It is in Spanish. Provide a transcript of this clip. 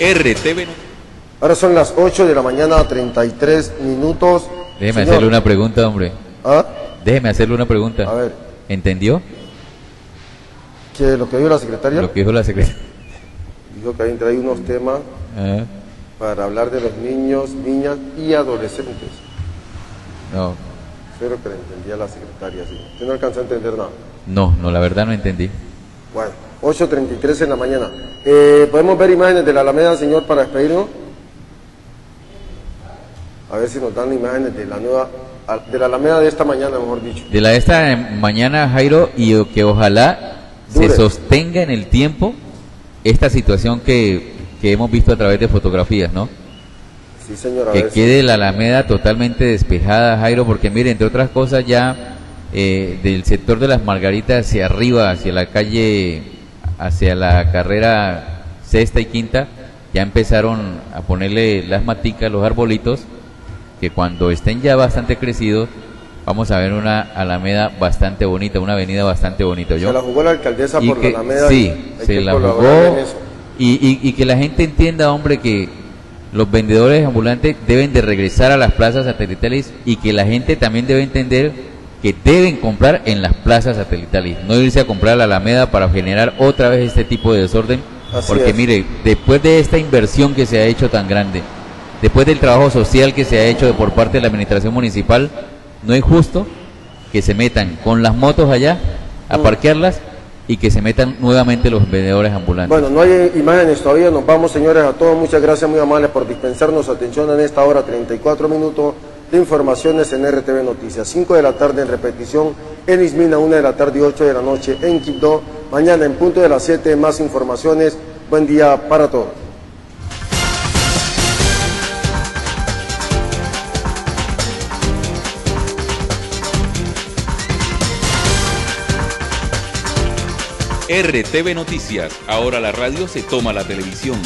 RTV. Ahora son las 8 de la mañana, 33 minutos. Déjeme Señor, hacerle una pregunta, hombre. ¿Ah? Déjeme hacerle una pregunta. A ver, ¿Entendió ¿qué, lo que dijo la secretaria? lo que dijo la secretaria? Dijo que ahí trae unos temas Ah, para hablar de los niños, niñas y adolescentes. no, Espero que le entendía la secretaria, sí. Usted no alcanzó a entender nada. no, no, la verdad no entendí. Bueno, 8.33 en la mañana. Eh, ¿Podemos ver imágenes de la Alameda, señor, para despedirnos? A ver si nos dan imágenes de la nueva, de la Alameda de esta mañana, mejor dicho. De la de esta mañana, Jairo, y que ojalá Dure. se sostenga en el tiempo esta situación que, que hemos visto a través de fotografías, ¿no? Sí, señor, a que ver quede la Alameda totalmente despejada, Jairo, porque mire, entre otras cosas ya eh, del sector de las Margaritas hacia arriba, hacia la calle, hacia la carrera sexta y quinta, ya empezaron a ponerle las maticas, los arbolitos, que cuando estén ya bastante crecidos, vamos a ver una Alameda bastante bonita, una avenida bastante bonita. Se ¿yo? la jugó la alcaldesa por que- la Alameda. sí, hay se la jugó y, y- y que la gente entienda, hombre, que los vendedores ambulantes deben de regresar a las plazas satelitales y que la gente también debe entender que deben comprar en las plazas satelitales, no irse a comprar a la Alameda para generar otra vez este tipo de desorden, Así porque es. mire, después de esta inversión que se ha hecho tan grande, después del trabajo social que se ha hecho por parte de la administración municipal, no es justo que se metan con las motos allá a Mm. parquearlas y que se metan nuevamente los vendedores ambulantes. Bueno, no hay imágenes todavía, nos vamos señores a todos, muchas gracias muy amables por dispensarnos atención en esta hora 34 minutos de informaciones en RTV Noticias, 5 de la tarde en repetición en Ismina, 1 de la tarde y 8 de la noche en Quibdó, mañana en punto de las 7 más informaciones, buen día para todos. RTV Noticias. Ahora la radio se toma la televisión.